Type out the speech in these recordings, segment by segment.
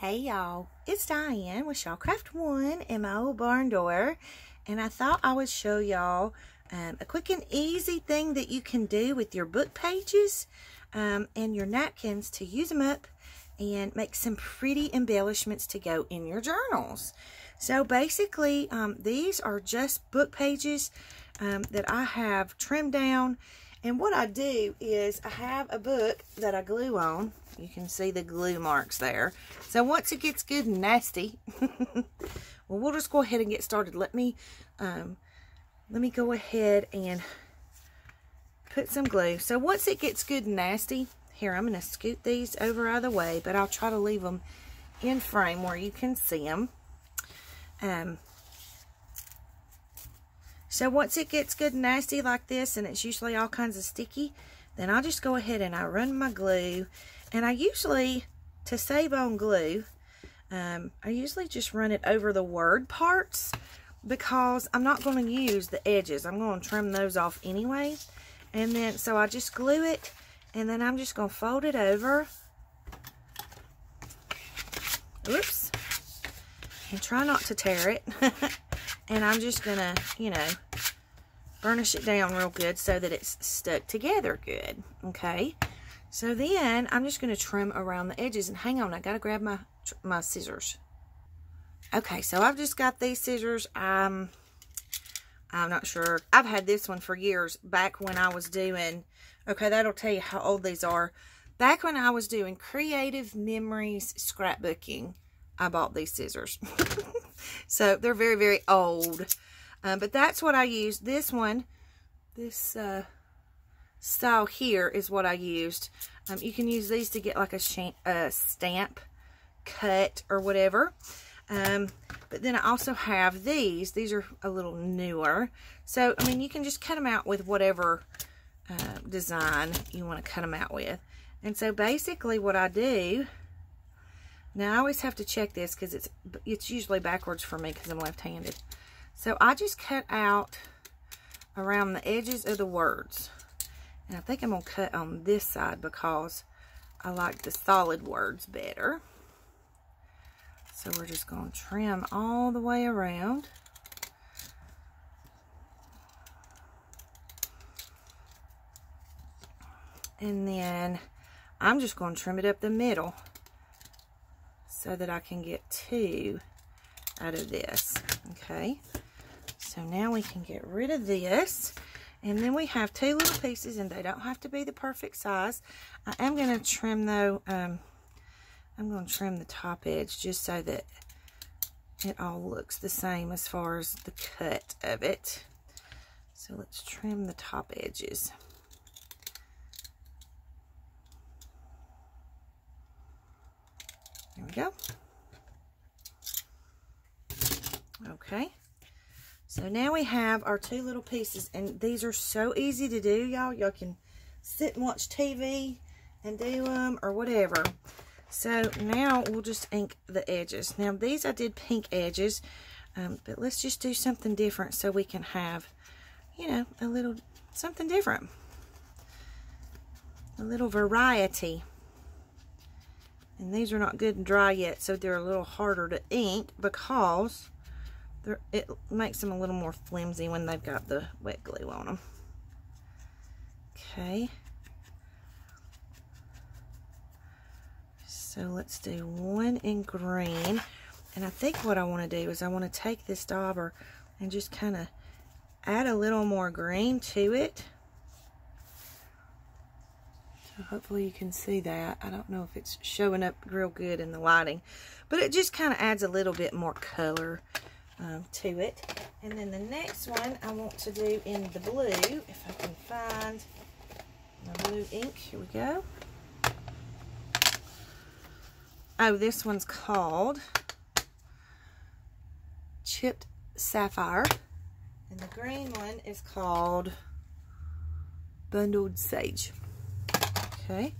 Hey y'all, it's Diane with Shawcraft One in my old barn door, and I thought I would show y'all um, a quick and easy thing that you can do with your book pages um, and your napkins to use them up and make some pretty embellishments to go in your journals. So basically, um, these are just book pages um, that I have trimmed down. And what I do is I have a book that I glue on. You can see the glue marks there. So once it gets good and nasty, well, we'll just go ahead and get started. Let me, um, let me go ahead and put some glue. So once it gets good and nasty, here, I'm going to scoot these over out of the way, but I'll try to leave them in frame where you can see them. Um, so once it gets good and nasty like this, and it's usually all kinds of sticky, then I'll just go ahead and I run my glue. And I usually, to save on glue, um, I usually just run it over the word parts because I'm not going to use the edges. I'm going to trim those off anyway. And then, so I just glue it and then I'm just going to fold it over. Oops. And try not to tear it. and I'm just going to, you know, burnish it down real good so that it's stuck together good. Okay. So then I'm just going to trim around the edges. And hang on, I got to grab my, my scissors. Okay, so I've just got these scissors. Um, I'm not sure. I've had this one for years back when I was doing Okay, that'll tell you how old these are. Back when I was doing Creative Memories scrapbooking, I bought these scissors. so they're very, very old. Um, but that's what I used. This one, this uh, style here is what I used. Um, you can use these to get like a, a stamp cut or whatever. Um, but then I also have these. These are a little newer. So, I mean, you can just cut them out with whatever uh, design you want to cut them out with. And so basically what I do, now I always have to check this because it's, it's usually backwards for me because I'm left-handed. So I just cut out around the edges of the words. And I think I'm going to cut on this side because I like the solid words better. So we're just going to trim all the way around. And then I'm just going to trim it up the middle so that I can get two out of this. Okay. So now we can get rid of this. And then we have two little pieces, and they don't have to be the perfect size. I am going to trim, though, um, I'm going to trim the top edge just so that it all looks the same as far as the cut of it. So let's trim the top edges. There we go. Okay. So now we have our two little pieces. And these are so easy to do, y'all. Y'all can sit and watch TV and do them or whatever. So now we'll just ink the edges. Now these I did pink edges. Um, but let's just do something different so we can have, you know, a little something different. A little variety. And these are not good and dry yet, so they're a little harder to ink because it makes them a little more flimsy when they've got the wet glue on them. Okay. So let's do one in green. And I think what I want to do is I want to take this dauber and just kind of add a little more green to it. So hopefully you can see that. I don't know if it's showing up real good in the lighting, but it just kind of adds a little bit more color um, to it. And then the next one I want to do in the blue, if I can find my blue ink. Here we go. Oh, this one's called Chipped Sapphire. And the green one is called Bundled Sage. Okay,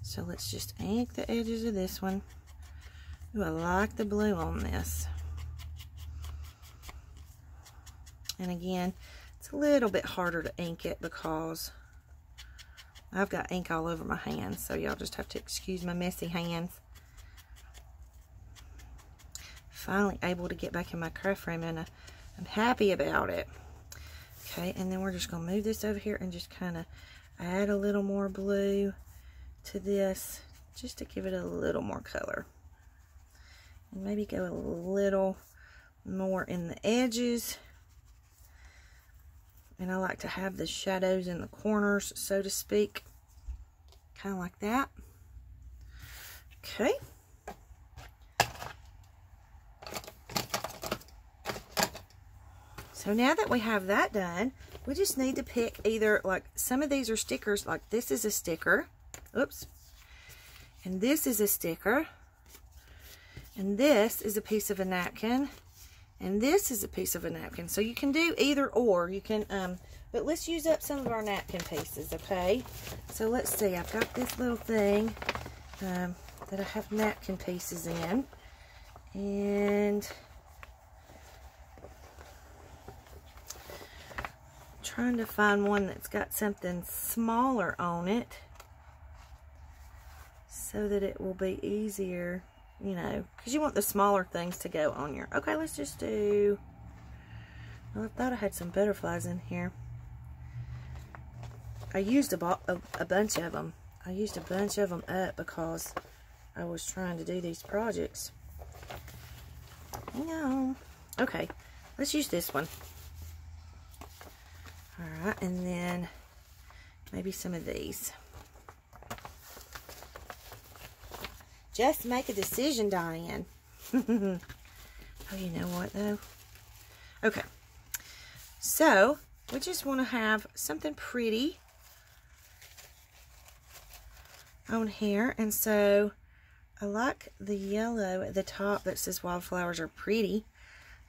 so let's just ink the edges of this one. Ooh, I like the blue on this. And again, it's a little bit harder to ink it because I've got ink all over my hands. So y'all just have to excuse my messy hands. finally able to get back in my craft frame and uh, I'm happy about it. Okay, and then we're just going to move this over here and just kind of add a little more blue to this just to give it a little more color. And maybe go a little more in the edges. And I like to have the shadows in the corners, so to speak. Kind of like that. Okay. So now that we have that done, we just need to pick either, like, some of these are stickers, like this is a sticker. Oops. And this is a sticker. And this is a piece of a napkin. And this is a piece of a napkin. So you can do either or. You can, um, but let's use up some of our napkin pieces, okay? So let's see. I've got this little thing um, that I have napkin pieces in. And trying to find one that's got something smaller on it so that it will be easier, you know, because you want the smaller things to go on your, okay, let's just do, well, I thought I had some butterflies in here. I used a, a, a bunch of them. I used a bunch of them up because I was trying to do these projects. On. Okay, let's use this one. Alright, and then maybe some of these. Just make a decision, Diane. oh, you know what, though? Okay. So, we just want to have something pretty on here. And so, I like the yellow at the top that says wildflowers are pretty.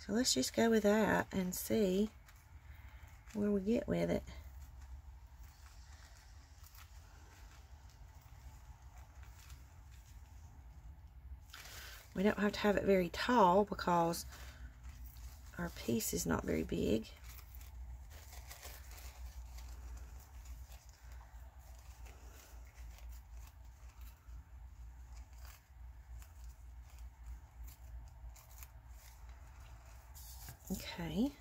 So, let's just go with that and see where we get with it. We don't have to have it very tall because our piece is not very big. Okay,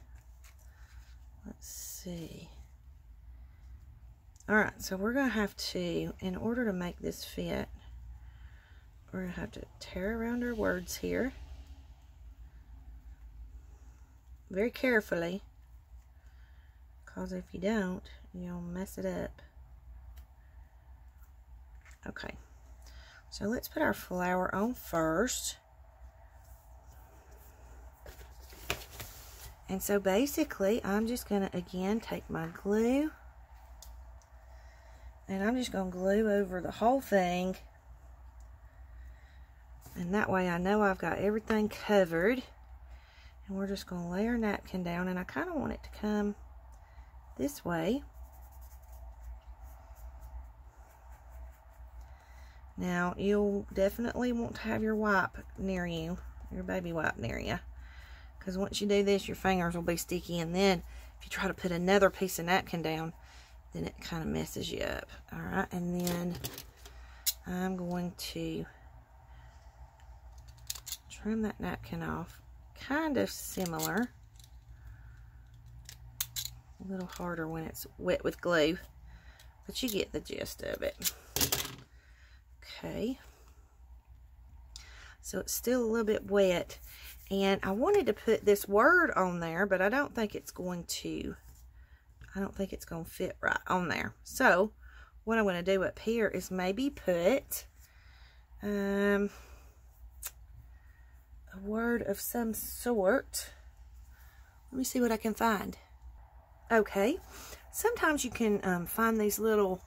let's see. All right, so we're going to have to, in order to make this fit, we're to have to tear around our words here. Very carefully. Because if you don't, you'll mess it up. Okay. So let's put our flower on first. And so basically, I'm just to, again, take my glue. And I'm just to glue over the whole thing and that way I know I've got everything covered. And we're just going to lay our napkin down. And I kind of want it to come this way. Now, you'll definitely want to have your wipe near you, your baby wipe near you. Because once you do this, your fingers will be sticky. And then, if you try to put another piece of napkin down, then it kind of messes you up. Alright, and then I'm going to trim that napkin off. Kind of similar. A little harder when it's wet with glue. But you get the gist of it. Okay. So it's still a little bit wet. And I wanted to put this word on there, but I don't think it's going to, I don't think it's going to fit right on there. So, what I'm going to do up here is maybe put, um, a word of some sort. Let me see what I can find. Okay, sometimes you can um, find these little,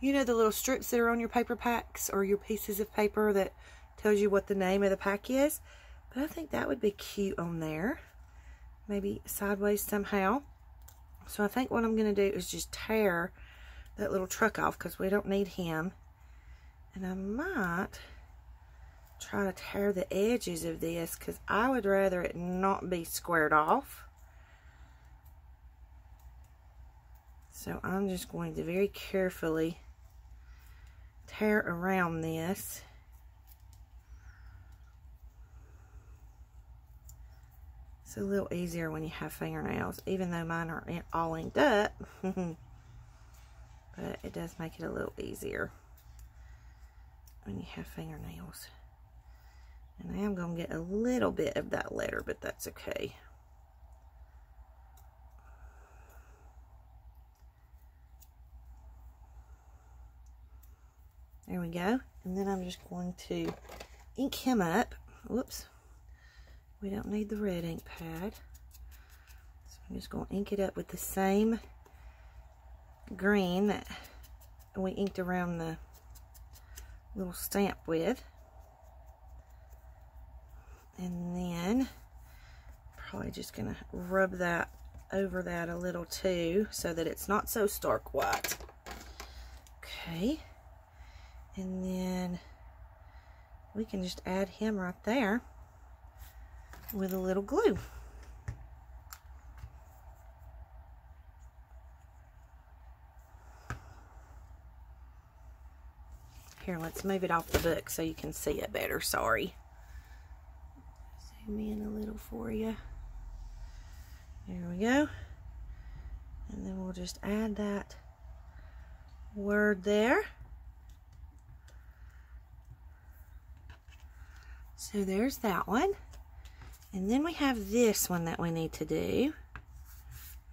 you know the little strips that are on your paper packs or your pieces of paper that tells you what the name of the pack is. But I think that would be cute on there. Maybe sideways somehow. So I think what I'm going to do is just tear that little truck off because we don't need him. And I might try to tear the edges of this because I would rather it not be squared off. So I'm just going to very carefully tear around this. It's a little easier when you have fingernails, even though mine are all inked up. but it does make it a little easier when you have fingernails. And I am going to get a little bit of that letter, but that's okay. There we go. And then I'm just going to ink him up. Whoops. We don't need the red ink pad. So I'm just going to ink it up with the same green that we inked around the little stamp with. And then probably just going to rub that over that a little too so that it's not so stark white. Okay. And then we can just add him right there with a little glue. Here, let's move it off the book so you can see it better. Sorry. Zoom in a little for you. There we go. And then we'll just add that word there. So there's that one. And then we have this one that we need to do.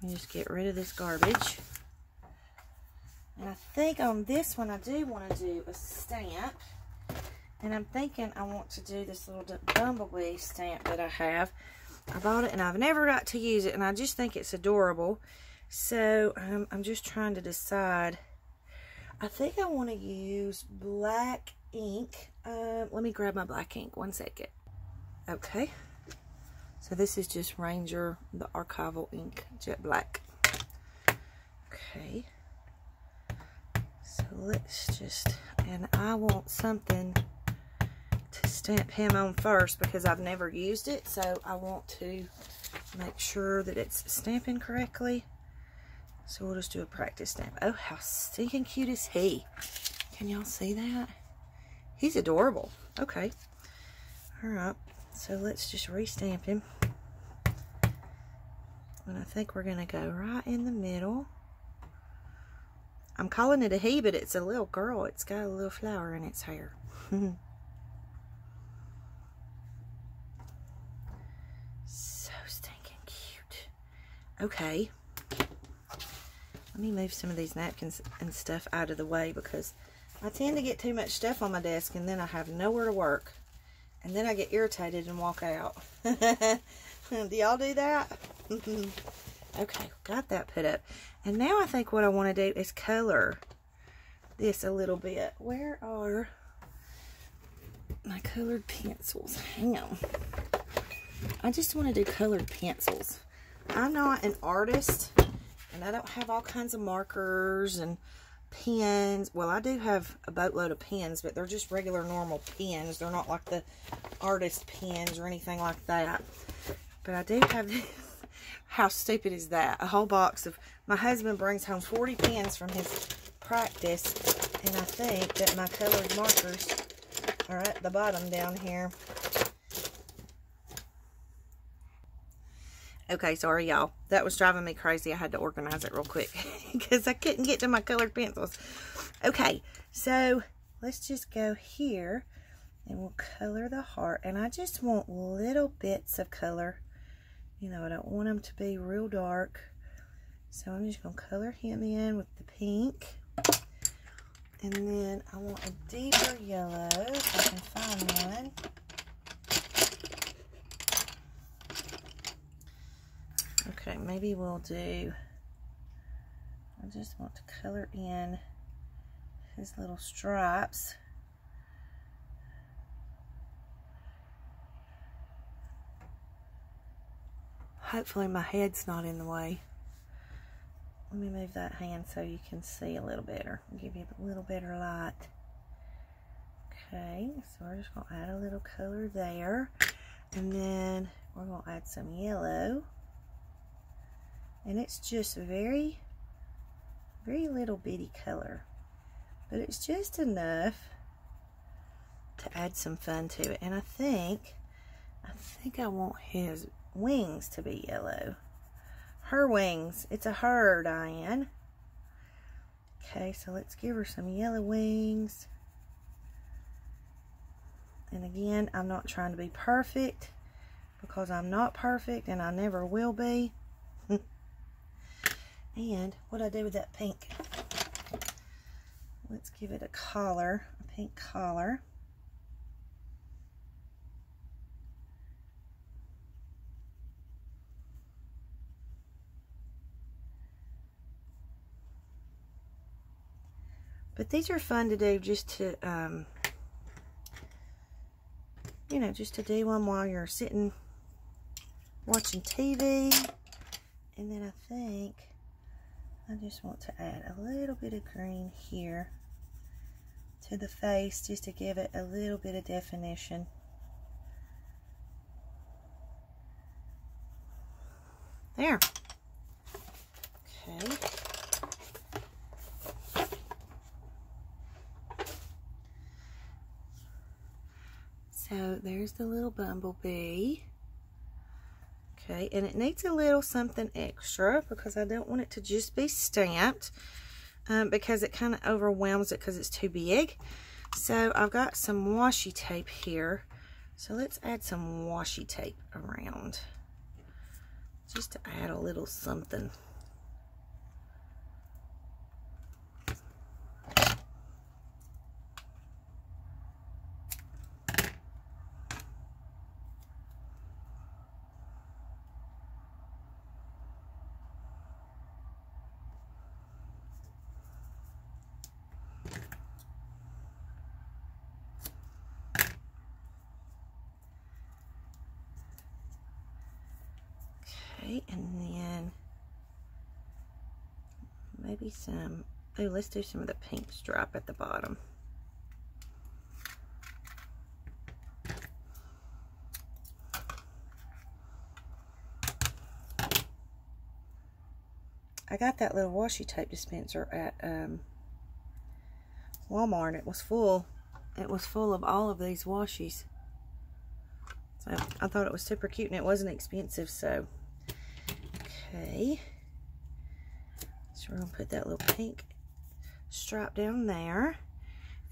Just get rid of this garbage. And I think on this one I do want to do a stamp. And I'm thinking I want to do this little bumblebee stamp that I have. I bought it and I've never got to use it and I just think it's adorable. So um, I'm just trying to decide. I think I want to use black ink. Uh, let me grab my black ink one second. Okay. So this is just Ranger, the archival ink, jet black. Okay. So let's just, and I want something stamp him on first because I've never used it. So I want to make sure that it's stamping correctly. So we'll just do a practice stamp. Oh, how stinking cute is he? Can y'all see that? He's adorable. Okay. All right. So let's just restamp him. And I think we're going to go right in the middle. I'm calling it a he, but it's a little girl. It's got a little flower in its hair. so stinking cute. Okay. Let me move some of these napkins and stuff out of the way because I tend to get too much stuff on my desk and then I have nowhere to work. And then I get irritated and walk out. do y'all do that? okay, got that put up. And now I think what I want to do is color this a little bit. Where are my colored pencils? Hang on. I just want to do colored pencils. I'm not an artist, and I don't have all kinds of markers and pens. Well, I do have a boatload of pens, but they're just regular normal pens. They're not like the artist pens or anything like that. But I do have this. How stupid is that? A whole box of... My husband brings home 40 pens from his practice. And I think that my colored markers are at the bottom down here. Okay, sorry, y'all. That was driving me crazy. I had to organize it real quick because I couldn't get to my colored pencils. Okay, so let's just go here and we'll color the heart. And I just want little bits of color you know, I don't want them to be real dark. So I'm just going to color him in with the pink. And then I want a deeper yellow, if I can find one. Okay, maybe we'll do, I just want to color in his little stripes. Hopefully my head's not in the way. Let me move that hand so you can see a little better. Give you a little better light. Okay, so we're just going to add a little color there. And then we're going to add some yellow. And it's just very, very little bitty color. But it's just enough to add some fun to it. And I think, I think I want his wings to be yellow. Her wings. It's a her, Diane. Okay, so let's give her some yellow wings. And again, I'm not trying to be perfect because I'm not perfect and I never will be. And what I do with that pink? Let's give it a collar, a pink collar. But these are fun to do just to, um, you know, just to do one while you're sitting watching TV. And then I think I just want to add a little bit of green here to the face just to give it a little bit of definition. There. Okay. So there's the little bumblebee. Okay, and it needs a little something extra because I don't want it to just be stamped um, because it kind of overwhelms it because it's too big. So I've got some washi tape here. So let's add some washi tape around just to add a little something. Okay, and then maybe some, oh, let's do some of the pink stripe at the bottom. I got that little washi tape dispenser at um, Walmart. And it was full. It was full of all of these washies. So I thought it was super cute and it wasn't expensive. So, okay. We're going to put that little pink stripe down there.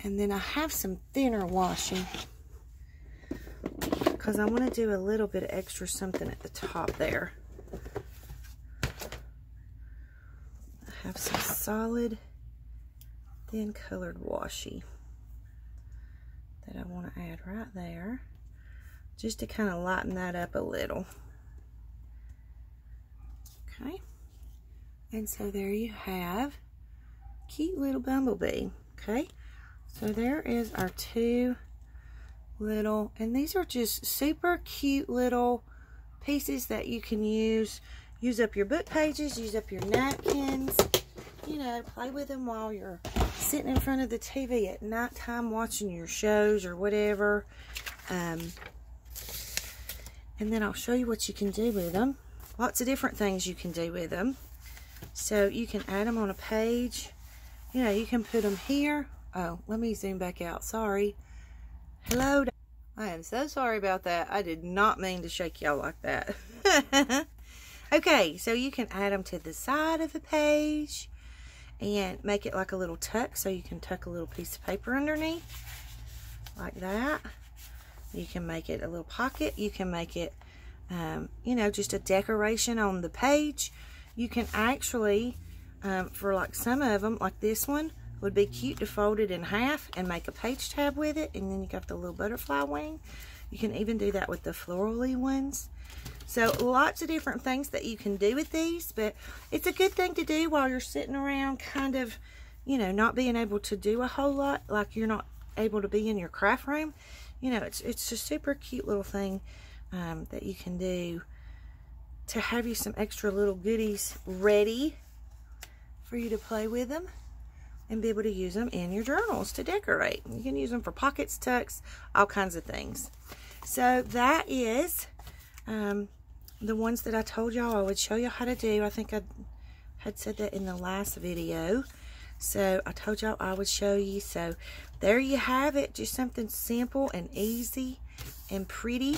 And then I have some thinner washi. Because I want to do a little bit of extra something at the top there. I have some solid thin colored washi that I want to add right there just to kind of lighten that up a little okay and so there you have cute little bumblebee okay so there is our two little and these are just super cute little pieces that you can use use up your book pages, use up your napkins, you know, play with them while you're sitting in front of the TV at nighttime watching your shows or whatever. Um, and then I'll show you what you can do with them. Lots of different things you can do with them. So you can add them on a page. You know, you can put them here. Oh, let me zoom back out. Sorry. Hello. I am so sorry about that. I did not mean to shake y'all like that. Okay, so you can add them to the side of the page and make it like a little tuck so you can tuck a little piece of paper underneath like that. You can make it a little pocket. You can make it, um, you know, just a decoration on the page. You can actually, um, for like some of them, like this one, would be cute to fold it in half and make a page tab with it. And then you got the little butterfly wing. You can even do that with the florally ones. So lots of different things that you can do with these, but it's a good thing to do while you're sitting around kind of, you know, not being able to do a whole lot, like you're not able to be in your craft room. You know, it's, it's a super cute little thing um, that you can do to have you some extra little goodies ready for you to play with them and be able to use them in your journals to decorate. You can use them for pockets, tucks, all kinds of things. So that is um, the ones that I told y'all I would show you how to do. I think I had said that in the last video. So I told y'all I would show you. So there you have it. Just something simple and easy and pretty.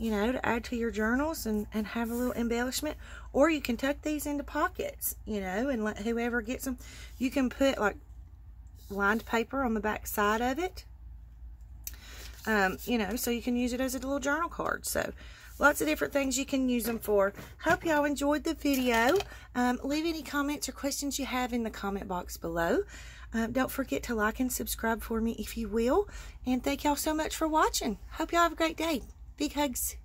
You know, to add to your journals and, and have a little embellishment. Or you can tuck these into pockets, you know, and let whoever gets them. You can put like lined paper on the back side of it. Um, you know, so you can use it as a little journal card. So lots of different things you can use them for. Hope y'all enjoyed the video. Um, leave any comments or questions you have in the comment box below. Um, don't forget to like and subscribe for me if you will. And thank y'all so much for watching. Hope y'all have a great day. Big hugs.